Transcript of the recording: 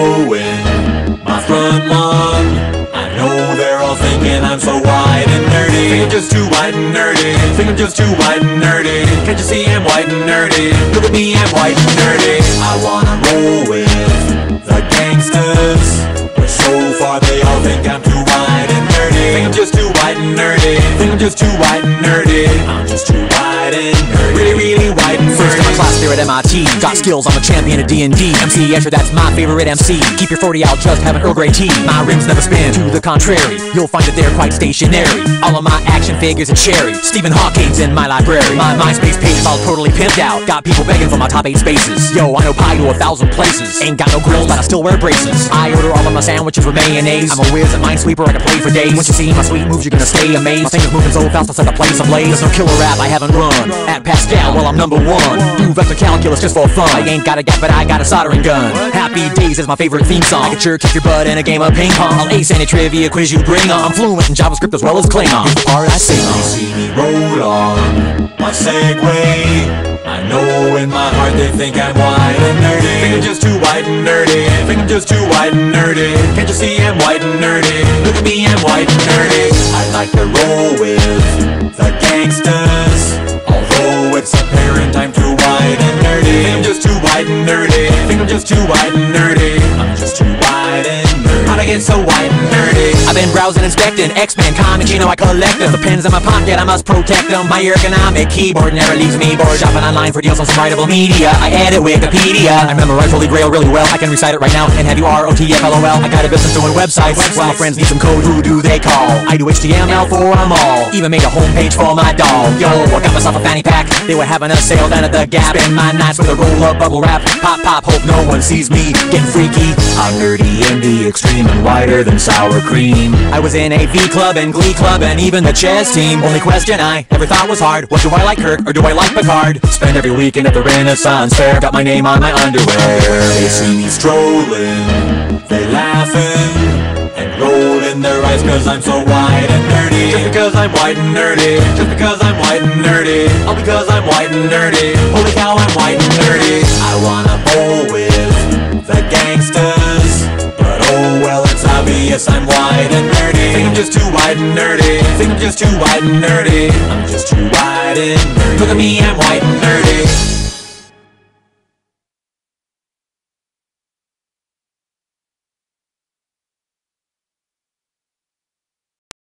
mowing my front lawn. I know they're all thinking I'm so wide and nerdy. Think I'm just too wide and nerdy. Think I'm just too wide and nerdy. Can't you see I'm white and nerdy? Look at me, I'm white and nerdy. I wanna roll with the gangsters, but so far they all think I'm too wide and nerdy. Think I'm just too wide and nerdy. Think I'm just too wide. First in my class there at MIT Got skills, I'm a champion of D&D MC Escher, that's my favorite MC Keep your 40 out, just have an Earl Grey tea. My rims never spin, to the contrary You'll find that they're quite stationary. All of my action figures are cherry. Stephen Hawking's in my library. My MySpace page is all totally pimped out. Got people begging for my top 8 spaces. Yo, I know pi to a thousand places. Ain't got no grills, but I still wear braces. I order all of my sandwiches with mayonnaise. I'm a whiz at Minesweeper, I can play for days. Once you see my sweet moves, you're gonna stay amazed. My fingers moving so fast, I'll set the place ablaze. There's no killer app I haven't run. At Pascal, well I'm number one Do vector calculus just for fun I ain't got a gap, but I got a soldering gun Happy Days is my favorite theme song I can sure kick your butt in a game of ping pong I'll ace any trivia quiz you bring on I'm fluent in JavaScript as well as Klingon Here's the part I sing They on see me roll on my Segway. I know in my heart they think I'm white and nerdy. Think I'm just too white and nerdy. Think I'm just too white and nerdy. Can't you see I'm white and nerdy? Look at me, I'm white and nerdy. I like to roll with just too white nerdy. How'd I get so white and nerdy? I've been browsing, inspecting X-Men comics, you know I collect them. The pens in my pocket, I must protect them. My ergonomic keyboard never leaves me bored. Shopping online for deals on some writable media. I edit Wikipedia. I memorize Holy Grail really well. I can recite it right now and have you R-O-T-F-L-O-L. I got a business doing websites. While friends need some code, who do they call? I do HTML for them all. Even made a homepage for my dog. Yo, I got myself a fanny pack. They were having a sale down at the Gap. Spend my nights with a roll up bubble wrap. Pop, pop, hope no one sees me getting freaky. I'm nerdy in the extreme whiter than sour cream. I was in AV club and Glee club and even the chess team. Only question I ever thought was hard: What do I like, Kirk, or do I like Picard? Spend every weekend at the Renaissance Fair. Got my name on my underwear. They see me strolling, they laughing and rolling their eyes cause I'm so white and nerdy. Just because I'm white and nerdy. Just because I'm white and nerdy. All because I'm white and nerdy. Holy cow, I'm white and nerdy. I wanna I'm and nerdy. Think I'm just too white and nerdy. Think I'm just too white and nerdy. I'm just too white and nerdy. Look at me, I'm white and nerdy.